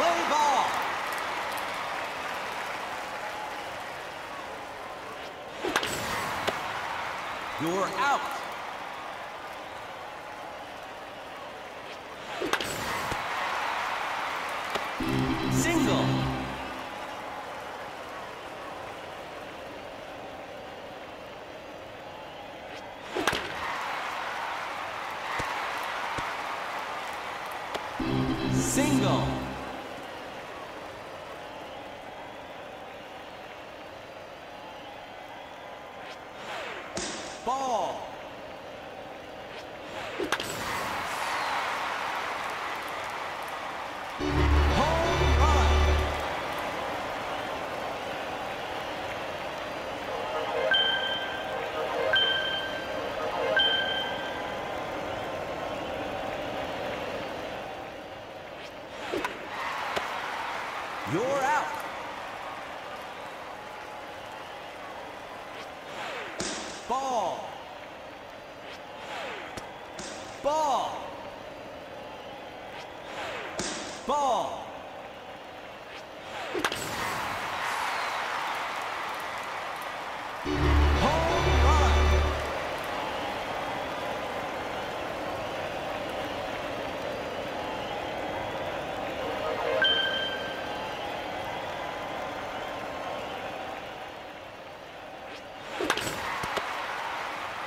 Play ball. You're out. Single. Ball. Ball.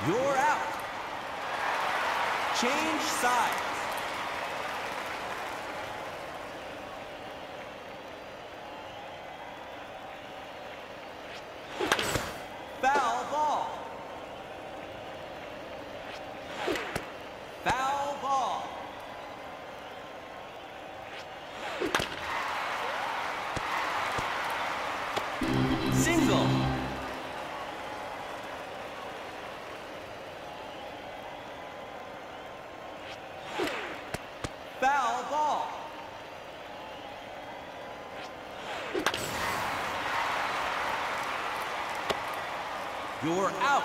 You're out. Change sides. You're out.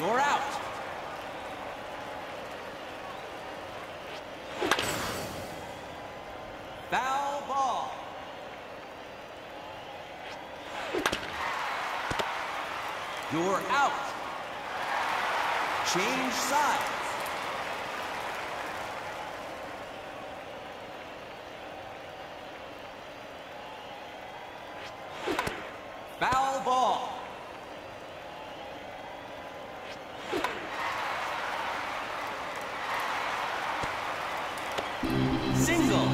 You're out. Foul ball. You're out. Change sides. Foul ball. Single.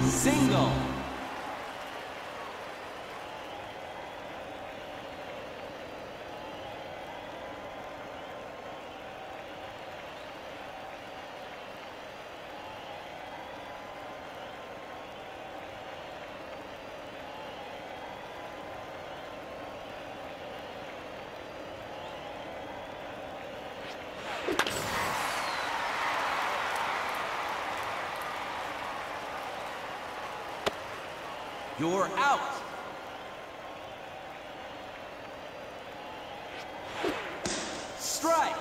Single. You're out. Strike.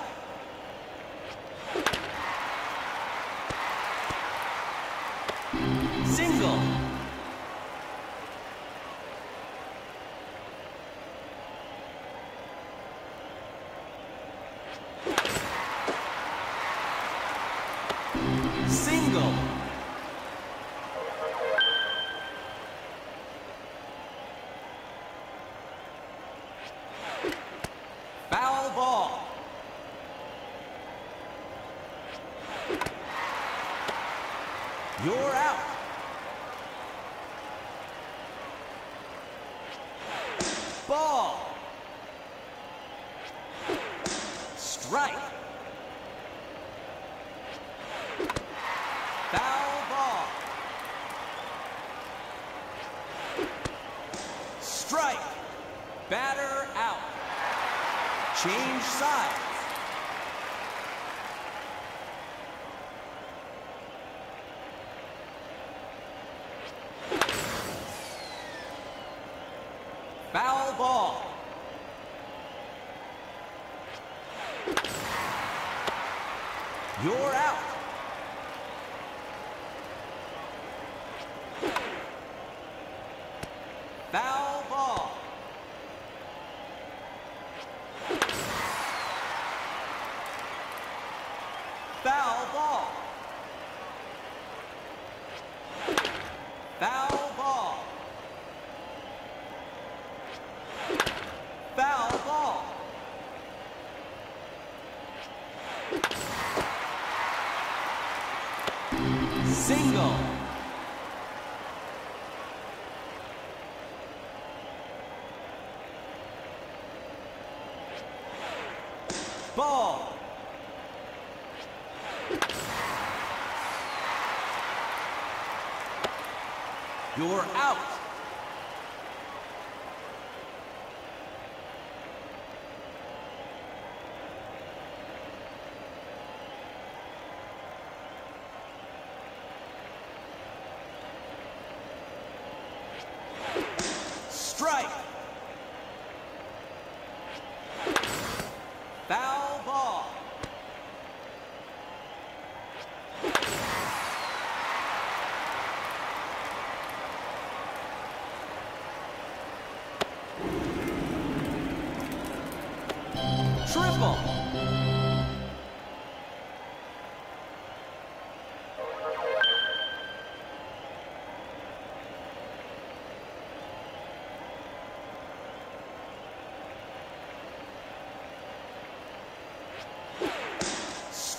Single. Single. Foul ball. You're out. Ball. Strike. Foul ball. Strike. Batter out. Change sides. Foul ball. You're out. Foul ball. Foul ball. Foul ball. Foul ball. Single. Ball. You're out.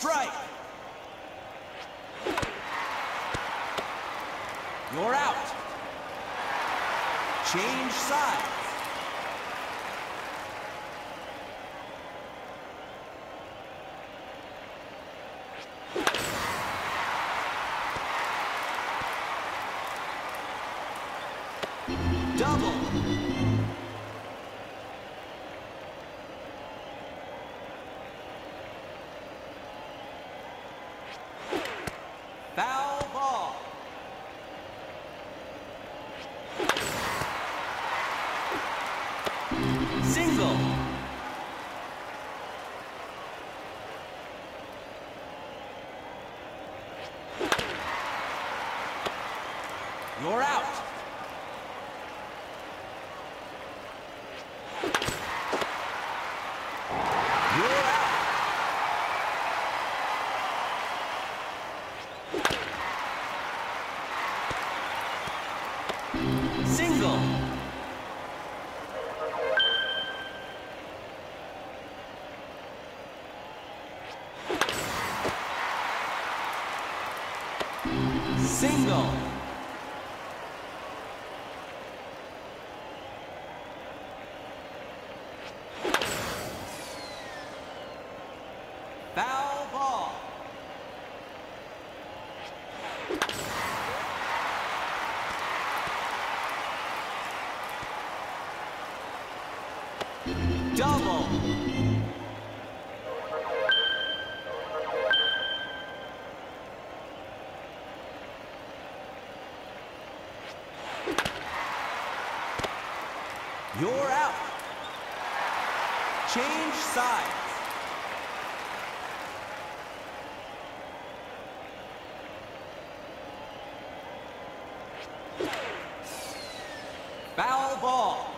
Strike. You're out. Change sides. Double. Foul ball. Single. Single. Foul ball. Double. Sides. Foul ball.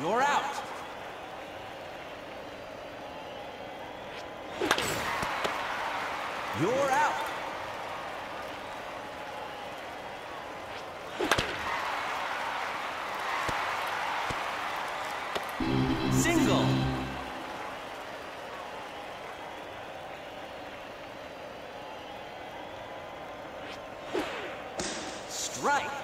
You're out. You're out. Strike.